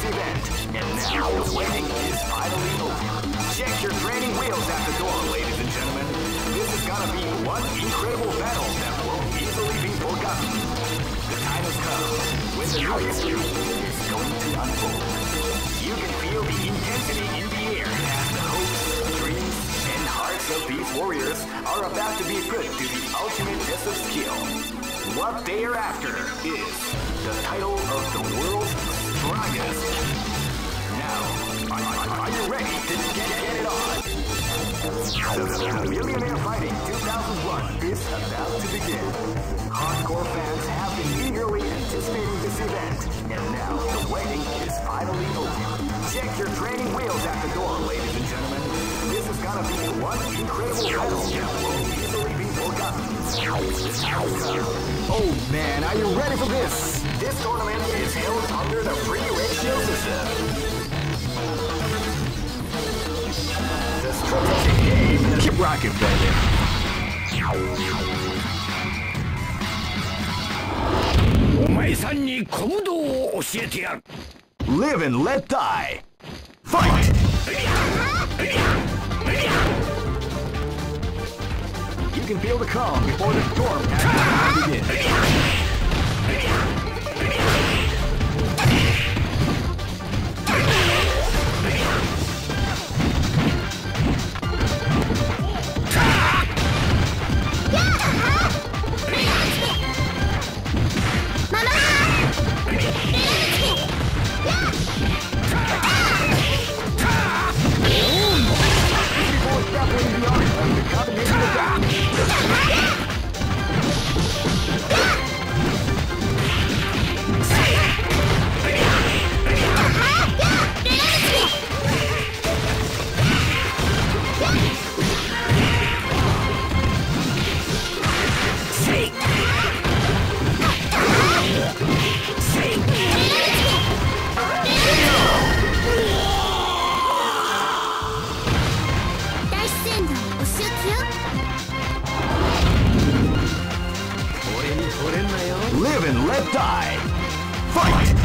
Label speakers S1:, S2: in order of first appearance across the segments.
S1: this event, and now the waiting is finally over. Check your training wheels at the door, ladies and gentlemen. This is gonna be one incredible battle that won't easily be forgotten. The time has come when the new history is going to unfold. You can feel the intensity in the air as the hopes, dreams, and hearts of these warriors are about to be put to the ultimate test of skill. What they are after is the title of the world's strongest. Now, are, are- you ready to get, get it on? The Millionaire Fighting 2001 is about to begin. Hardcore fans have been eagerly anticipating this event, and now the waiting is finally over. Check your training wheels at the door, ladies and gentlemen. This is gonna be one incredible battle that won't easily be forgotten. Oh man, are you ready for this? This tournament is held under the free ratio system. The strategic game
S2: Keep rocking, baby.
S3: お前さんに小武道を教えてやる
S1: Live and let die. Fight! You can feel the calm before the storm has side. Fight!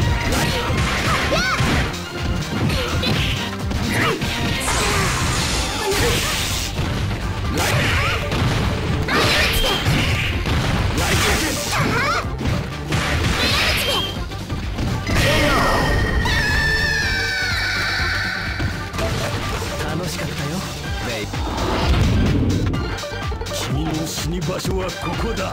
S1: Baby. 君の死に場所はここだ。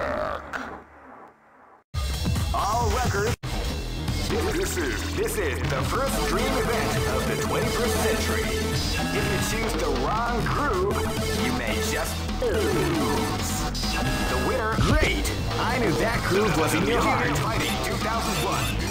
S1: Back. All records. This is this is the first dream event of the 21st century. If you choose the wrong groove, you may just lose. The winner, great! I knew that groove was in your heart. Fighting 2001.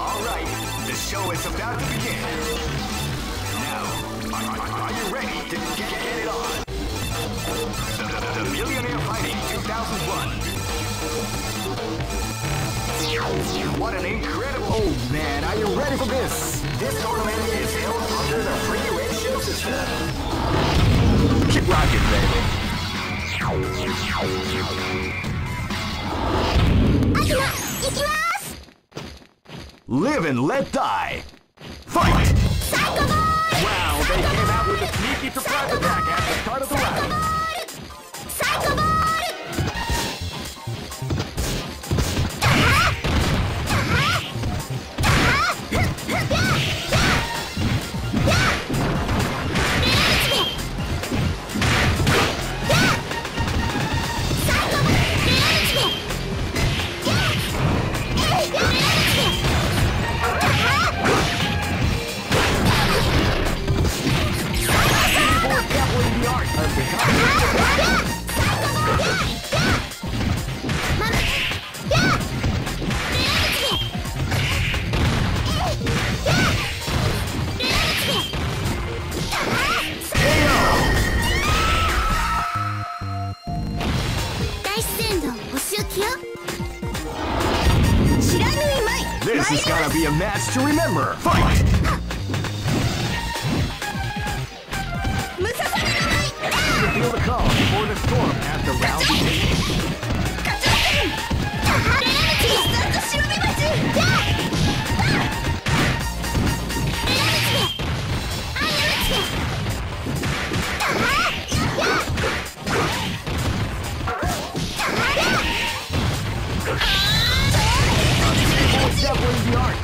S1: All right, the show is about to begin. Now, are, are, are you ready to get, get it on? The, the, the Millionaire Fighting 2001. What an incredible...
S2: Oh, man, are you ready for this?
S1: This tournament is held under the free ratio system.
S2: Keep rocking, baby.
S4: I cannot!
S2: Live and let die.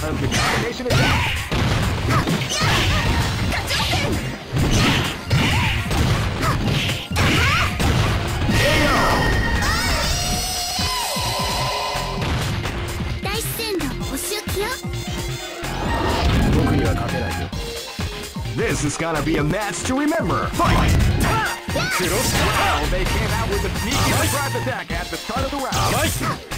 S2: Combination attack. This is gonna be a match to remember. Fight!
S1: They came out with a sneaky surprise attack at the start of the round.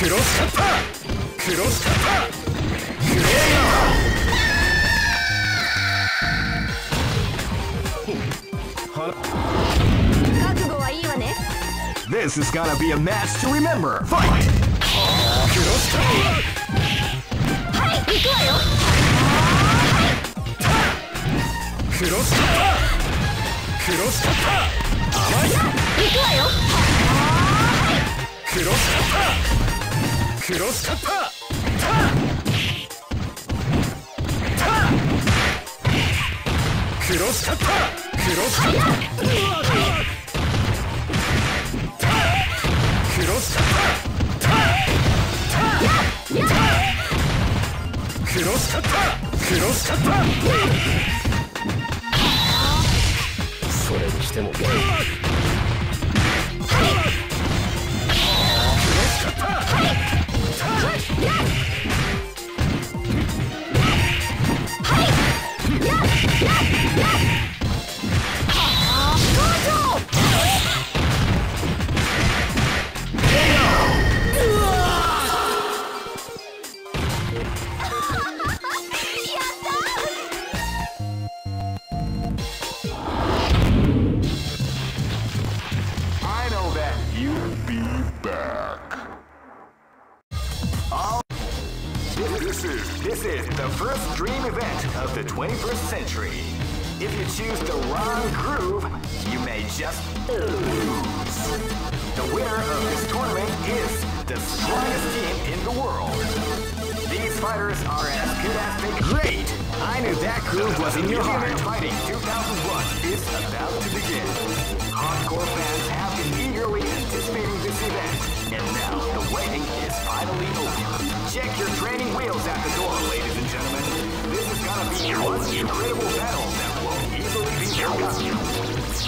S3: クロスカッタークロスカッター
S4: 覚悟はいいわね。
S2: This is gonna be a match to remember. Fight!
S3: クロスカッ
S4: はい行くわよ。
S3: クロスカッタークロスカッター甘い
S4: 行くわよ。
S3: クロスカッタークロスカッター。クロスカッター。クロスカッター。クロスカッター。クロスカッター。クロスカッター。それにしても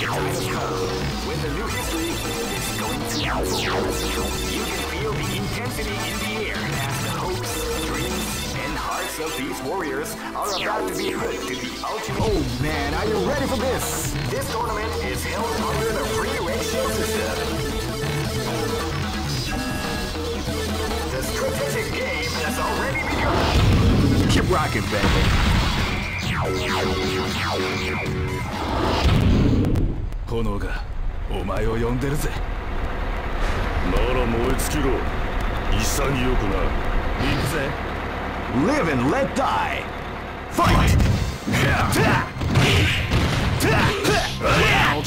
S1: When the new history is going to unfold, you can feel the intensity in the air as the hopes, dreams, and hearts of these warriors are about to be put to the ultimate.
S2: Oh man, are you ready for this?
S1: This tournament is held under the free ratio system. The strategic game has already begun. Keep rocking, baby.
S3: 炎がお前を呼んでるぜ。なら燃え尽きろ。潔くな。行くぜ。
S1: Live and let die. Fight!
S2: Wow,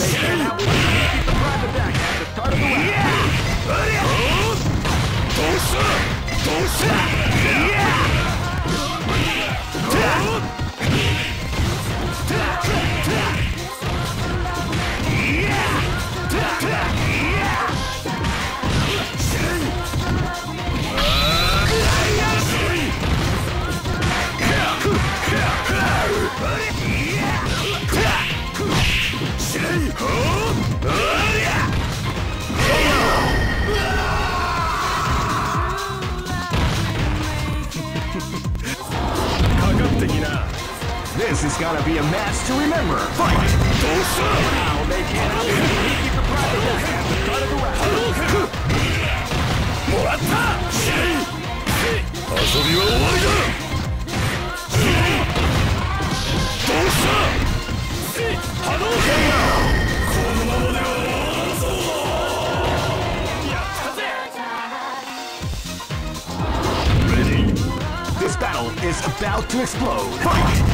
S1: is gonna be a match to remember. Fight!
S2: Wow, they came out with a sneaky surprise attack at the start of the round.
S3: もらった遊びは終わりだどうした波動拳このままでは終わらんぞやったぜレディー
S1: This battle is about to explode. Fight!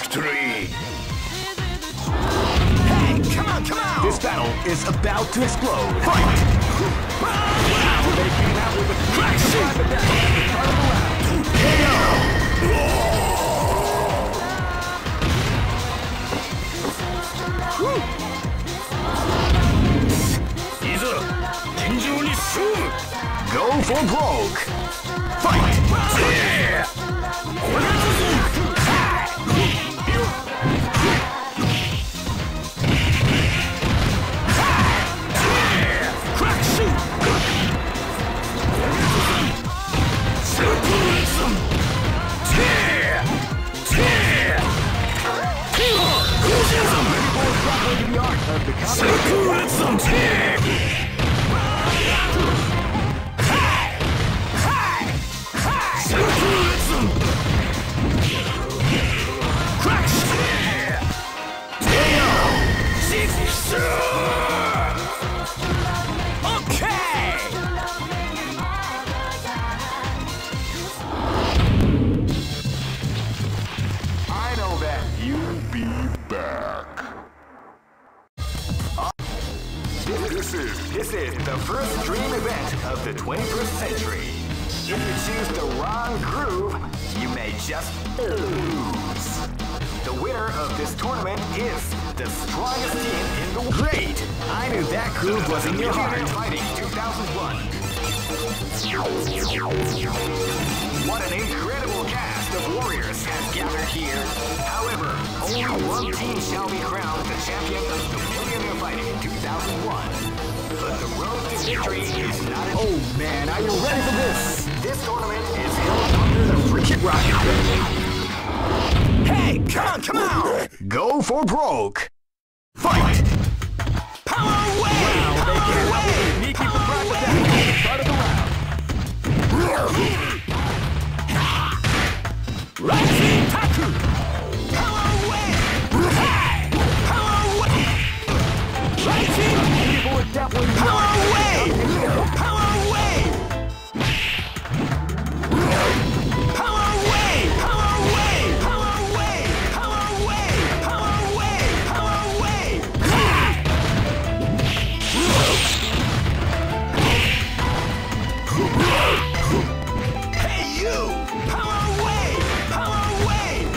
S3: victory!
S1: Hey, come on, come on! This battle is about to explode. Fight!
S2: Wow, they came out with a sneaky surprise at the start of the round.
S1: Go for broke. Fight! have become... Sakura-san! This is the first dream event of the 21st century. If you choose the wrong groove, you may just lose. The winner of this tournament is the strongest team in the world. Great! I knew that groove was in your heart. Fighting 2001. What an incredible cast of warriors has gathered here. However, only one team shall be crowned the champion of the Millionaire Fighting 2001. But the road to victory is not Oh man, are you ready for this? This tournament is held under the freaking rocket. Hey, come on, come on! Go for broke! Fight! Power Wave! Power Wave!
S2: Sneaky surprise attack at the start of the round.
S1: Rising Tackle! Power Wave! Power
S2: Wave!
S1: Power Wave! Power Wave! Power Wave! Power Wave! Power Wave! Hey you! Power Wave! Power
S2: Wave!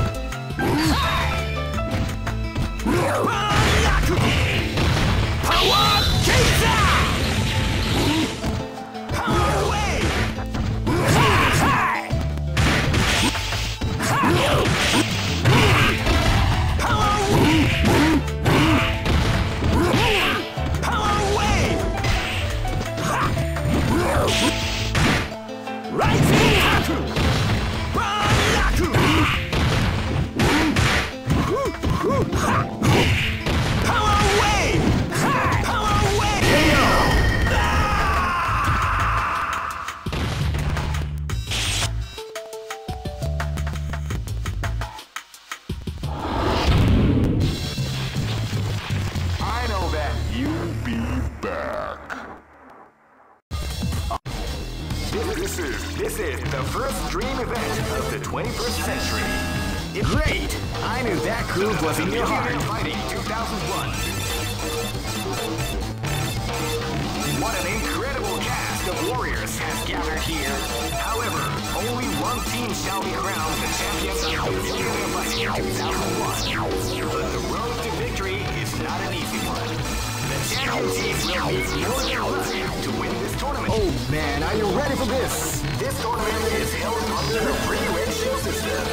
S2: And are you ready for this?
S1: This tournament is held under the free ratio system.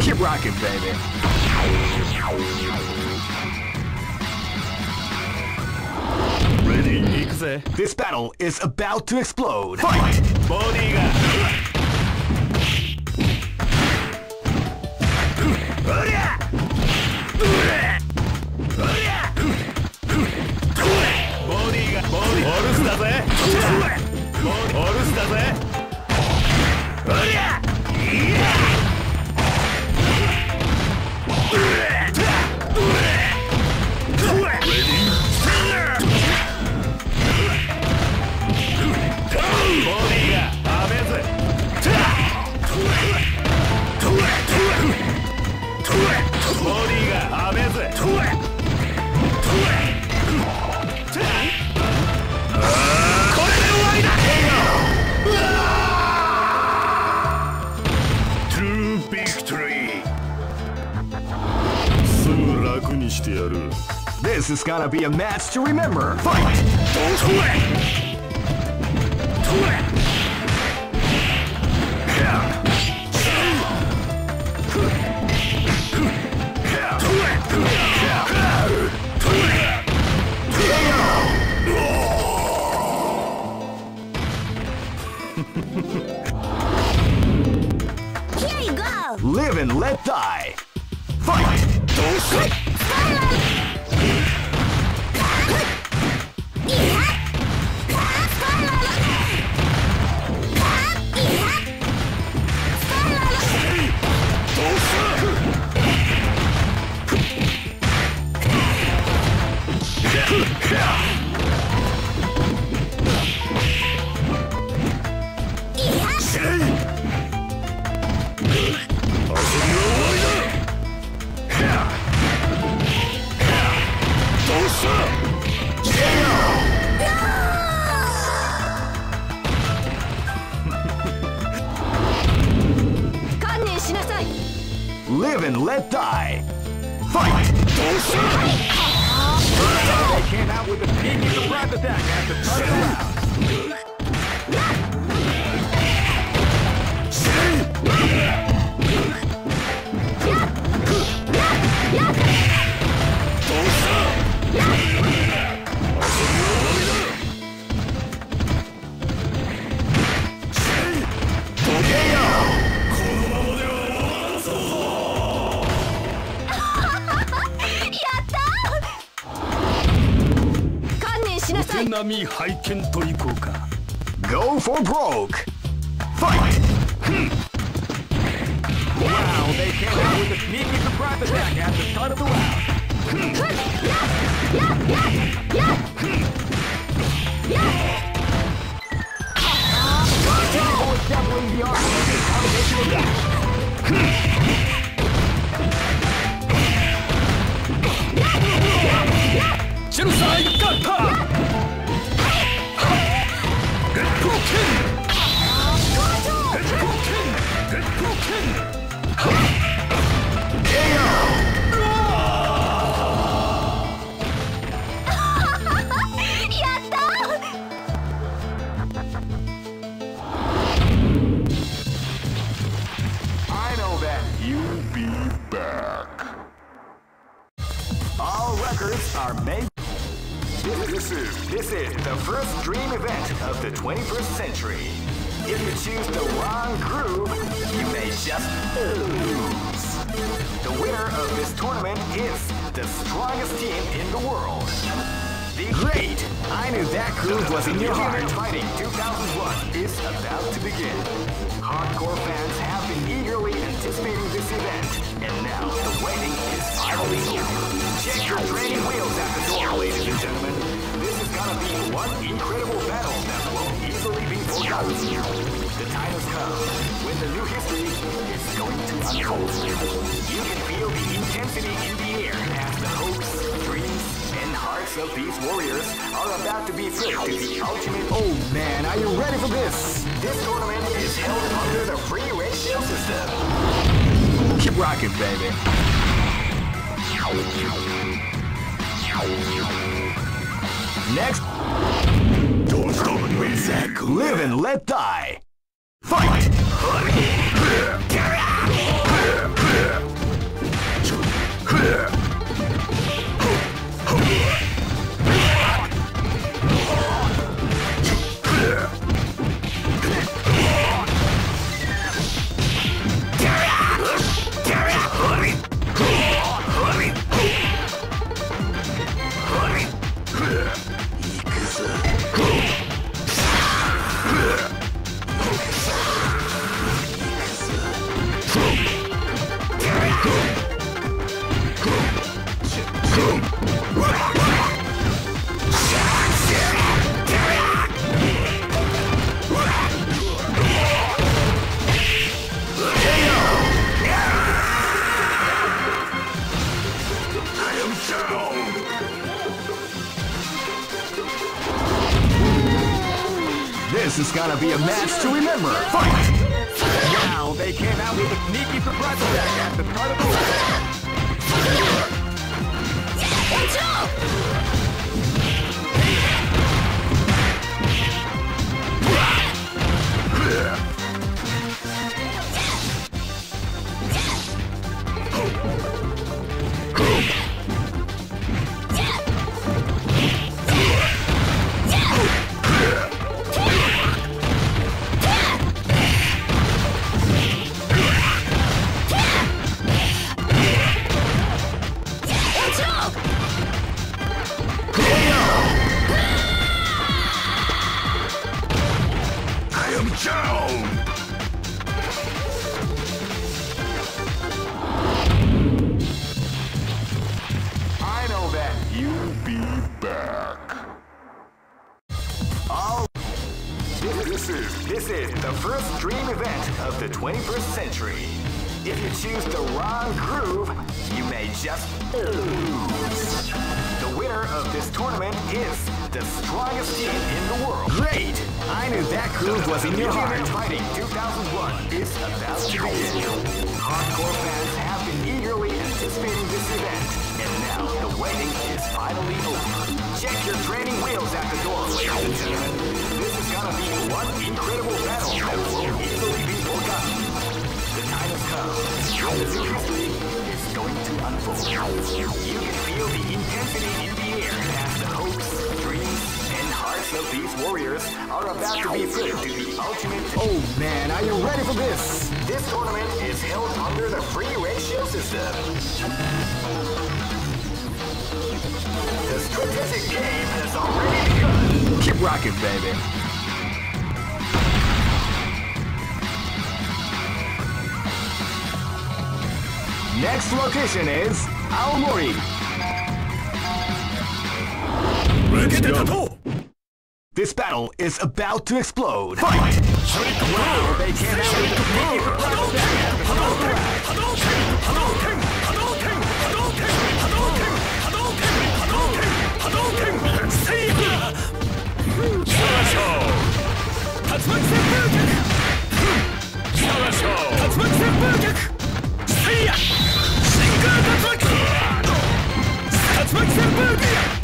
S2: Keep rocking, baby.
S3: Ready, Ikze.
S1: This battle is about to explode. Fight!
S3: Body ga. だぜ
S1: This is gonna be a match to remember. Fight!
S4: Here you go!
S1: Live and let die. Fight!
S3: 手並み拝見といこうか
S1: Go for broke. Fight!
S2: Wow, they came out with a sneaky surprise attack at the start of the round. Tempo is
S1: I this is the first dream event of the 21st century. If you choose the wrong groove, you may just lose. The winner of this tournament is the strongest team in the world. The Great! I knew that groove was in your heart. Fighting 2001 is about to begin. Hardcore fans have been eagerly anticipating this event, and now the waiting is finally over. Check your training wheels at the door, ladies and gentlemen. Gonna be one incredible battle that won't easily be forgotten. The time has come when the new history is going to unfold. You can feel the intensity in the air as the hopes, dreams, and hearts of these warriors are about to be put to the ultimate.
S2: Oh man, are you ready for this?
S1: This tournament is held under the free ratio system.
S2: Keep rocking, baby. Next, Don't stop me. Zack, live and let die. Fight! This
S1: first dream event of the 21st century. If you choose the wrong groove, you may just lose. The winner of this tournament is the strongest team in the world.
S2: Great! I knew that groove was in your heart.
S1: Ultimate Fighting 2001 is about to begin. Hardcore fans have been eagerly anticipating this event, and now the waiting is finally over. Check your training wheels at the door, ladies and gentlemen. This is one incredible battle that won't easily be forgotten. The time has come. The new history is going to unfold. You can feel the intensity in the air as the hopes, dreams, and hearts of these warriors are about to be put to the ultimate.
S2: Oh man, are you ready for this?
S1: This tournament is held under the free ratio system. The strategic game has already begun.
S2: Keep rocking, baby. Next location is Aomori. This battle is about to explode. Fight!
S3: Wow, they came out with a sneaky surprise attack at the start of the round.
S5: Good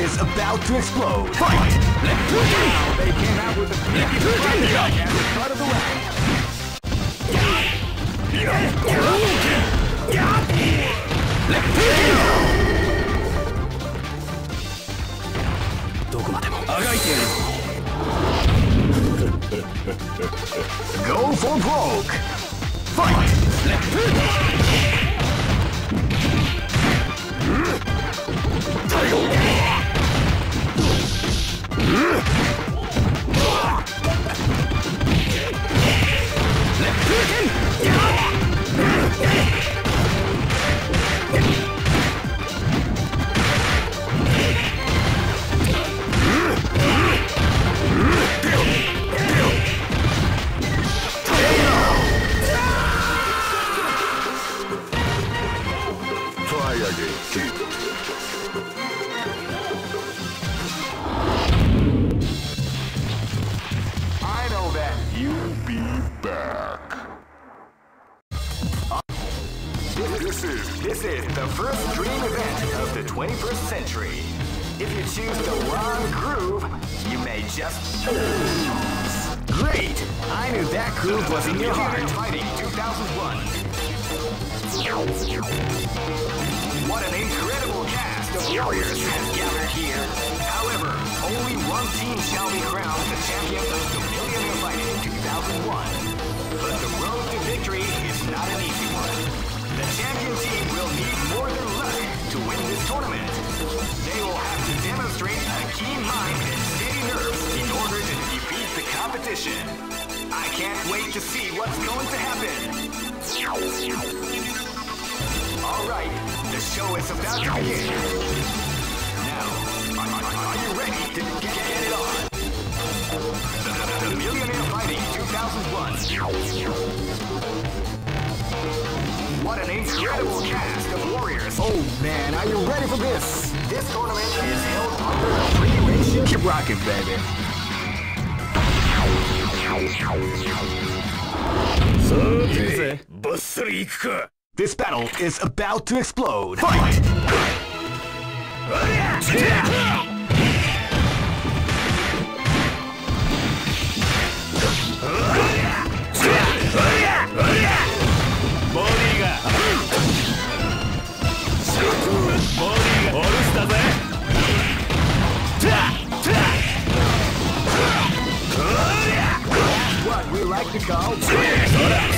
S1: is about to explode. Fight!
S2: They came out with a the start of the round.
S1: Go for broke! Fight! This tournament. They will have to demonstrate a keen mind and steady nerves in order to defeat the competition. I can't wait to see what's going to happen. All right, the show is about to begin. Now, are you ready to get, get it on? The, the- the Millionaire Fighting 2001. What an incredible cast of warriors. Oh man, are you ready for this? This tournament is held under a free ratio. Keep rocking, baby. This battle is about to explode. Fight! What like to call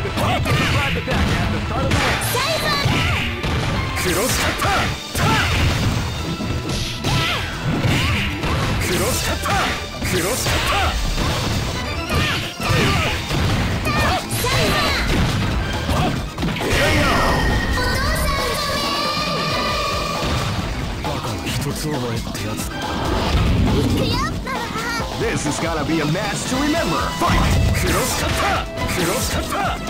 S4: クロロスカッロスカッター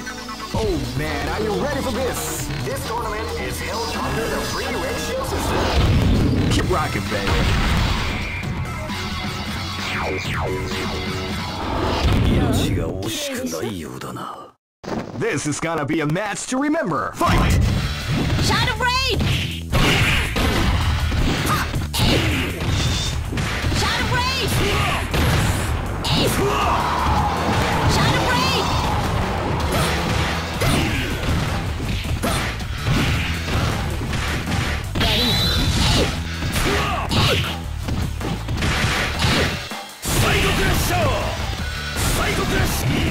S1: Oh man, are you ready for this? This tournament is held under the free ratio system. Keep rocking, baby. This is gonna be a match to remember. Fight!
S3: Shadow Raid! Shadow Rage!
S4: Psycho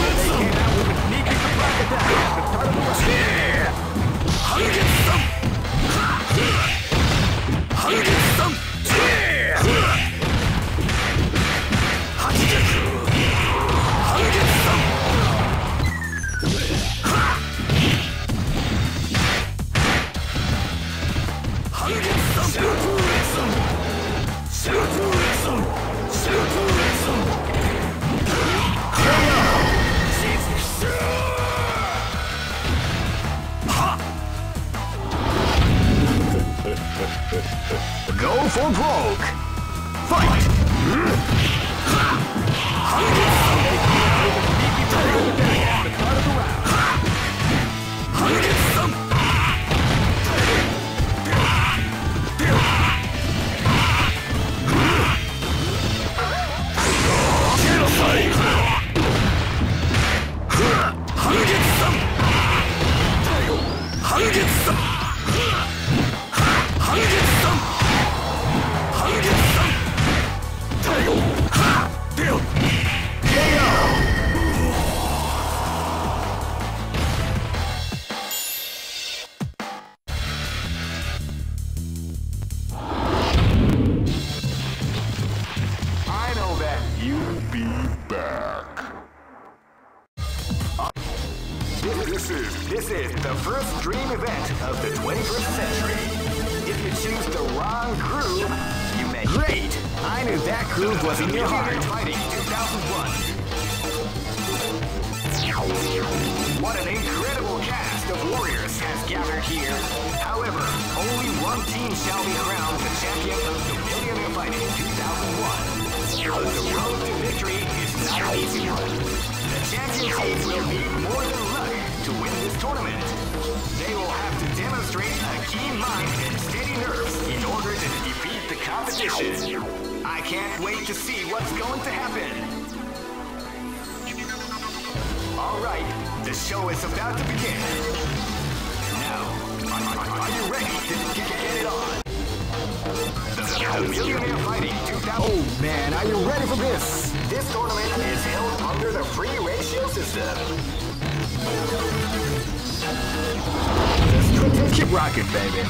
S2: Keep rocking, baby.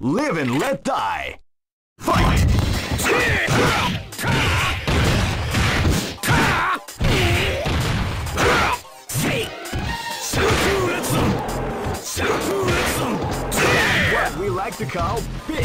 S1: Live and let die. Fight!
S2: What we like to call big.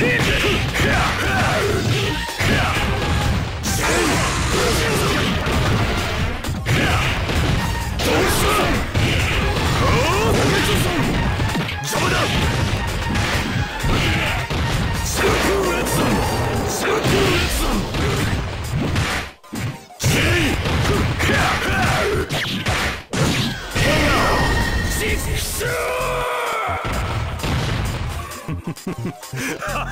S3: Team!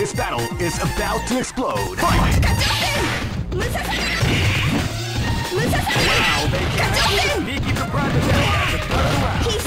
S2: This battle is about to explode. Fight!
S4: Wow, they can't. He